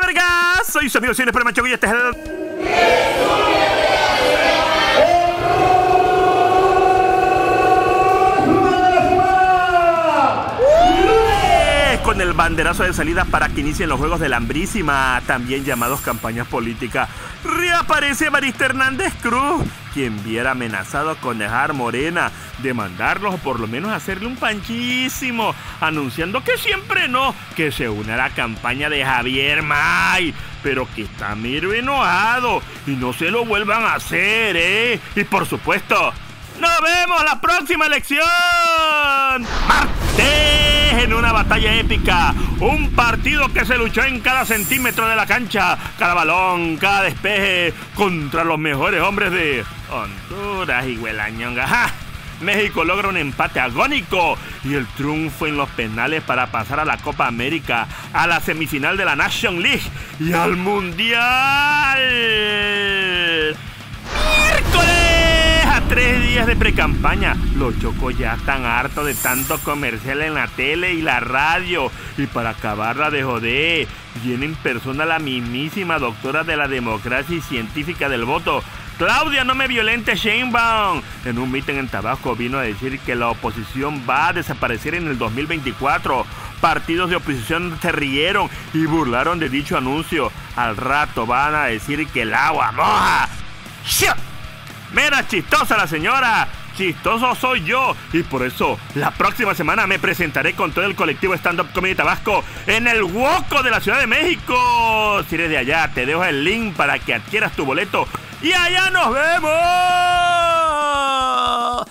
verga. Soy su amigo Cine Macho y este con el banderazo de salida para que inicien los Juegos de la Hambrísima, también llamados campañas políticas. Reaparece Marista Hernández Cruz, quien viera amenazado con dejar Morena, demandarlos o por lo menos hacerle un panchísimo, anunciando que siempre no, que se une a la campaña de Javier May, pero que está mero enojado y no se lo vuelvan a hacer, ¿eh? Y por supuesto, nos vemos la próxima elección. Una batalla épica. Un partido que se luchó en cada centímetro de la cancha, cada balón, cada despeje contra los mejores hombres de Honduras y Huelañonga. México logra un empate agónico y el triunfo en los penales para pasar a la Copa América, a la semifinal de la Nation League y al Mundial. Días de precampaña, los chocos ya están hartos de tanto comercial en la tele y la radio. Y para acabarla de joder, viene en persona la mismísima doctora de la democracia y científica del voto, Claudia, no me violente Sheinbaum. En un meeting en Tabasco vino a decir que la oposición va a desaparecer en el 2024. Partidos de oposición se rieron y burlaron de dicho anuncio. Al rato van a decir que el agua moja. ¡Shit! Mira, chistosa la señora. Chistoso soy yo y por eso la próxima semana me presentaré con todo el colectivo Stand Up Comedy Tabasco en el Woco de la Ciudad de México. Si eres de allá, te dejo el link para que adquieras tu boleto y allá nos vemos.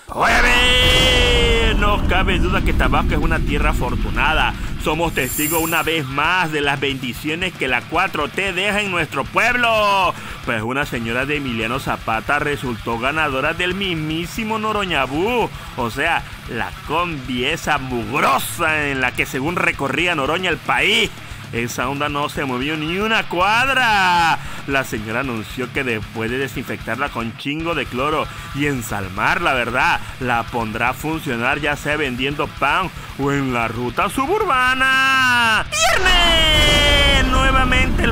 ¡Jueves! Cabe duda que Tabasco es una tierra afortunada. Somos testigos una vez más de las bendiciones que la 4T deja en nuestro pueblo. Pues una señora de Emiliano Zapata resultó ganadora del mismísimo Noroñabú. O sea, la combi mugrosa en la que según recorría Noroña el país. Esa onda no se movió ni una cuadra. La señora anunció que después de desinfectarla con chingo de cloro y ensalmarla, ¿verdad? La pondrá a funcionar ya sea vendiendo pan o en la ruta suburbana. ¡Viernes!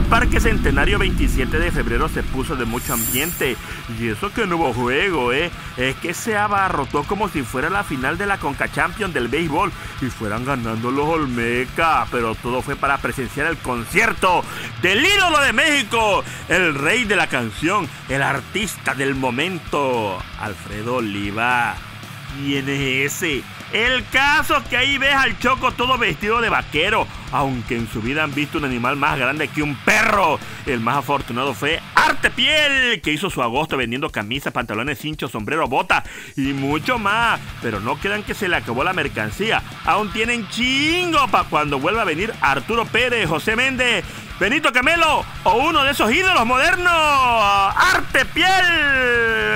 Parque Centenario 27 de febrero se puso de mucho ambiente. Y eso que no hubo juego, ¿eh? Es que se abarrotó como si fuera la final de la Conca Champions del béisbol y fueran ganando los Olmeca. Pero todo fue para presenciar el concierto del ídolo de México, el rey de la canción, el artista del momento, Alfredo Oliva. ¿Quién es ese? El caso es que ahí ves al Choco todo vestido de vaquero, aunque en su vida han visto un animal más grande que un perro. El más afortunado fue Arte Piel, que hizo su agosto vendiendo camisas, pantalones, cinchos, sombrero, bota y mucho más. Pero no quedan que se le acabó la mercancía. Aún tienen chingo para cuando vuelva a venir Arturo Pérez, José Méndez, Benito Camelo o uno de esos ídolos modernos. Arte Piel.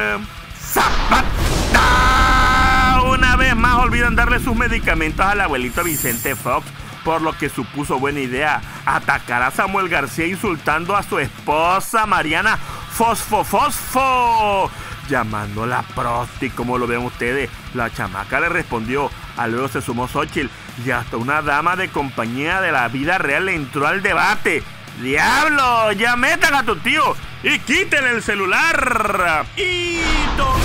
Sus medicamentos al abuelito Vicente Fox, por lo que supuso buena idea atacar a Samuel García insultando a su esposa Mariana Fosfo Fosfo, llamándola prosti, como lo ven ustedes. La chamaca le respondió, a luego se sumó Xochitl y hasta una dama de compañía de la vida real entró al debate. ¡Diablo! ¡Ya metan a tu tío! ¡Y quiten el celular! ¡Y Tomito!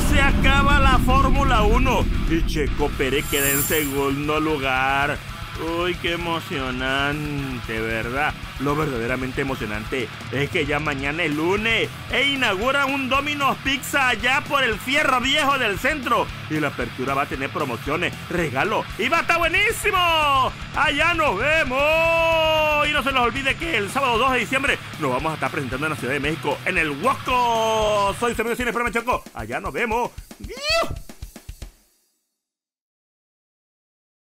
Se acaba la Fórmula 1 y Checo Pérez queda en segundo lugar. Uy, qué emocionante, ¿verdad? Lo verdaderamente emocionante es que ya mañana es lunes e inauguran un Domino's Pizza allá por el fierro viejo del centro. Y la apertura va a tener promociones, regalo y va a estar buenísimo. Allá nos vemos. Y no se nos olvide que el sábado 2 de diciembre nos vamos a estar presentando en la Ciudad de México en el Huaco. Soy Semino Cine Choco. Allá nos vemos.